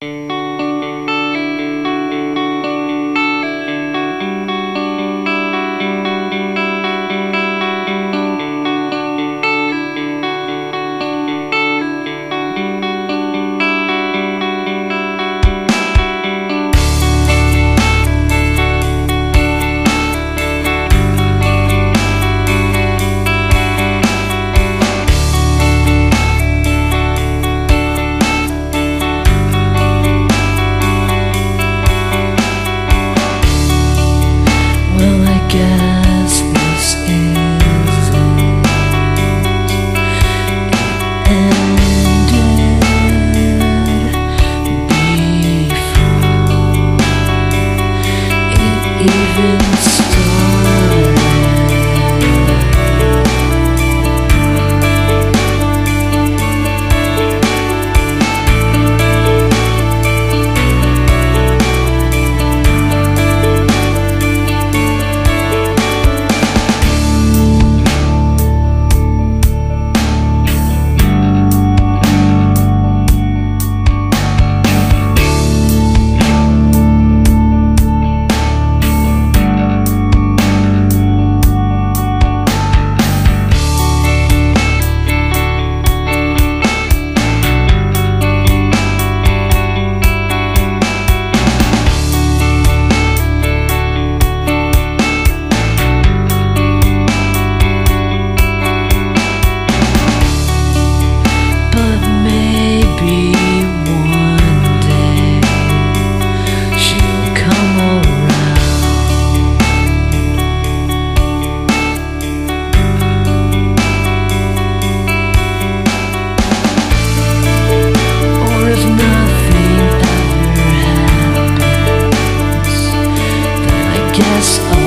you even still. us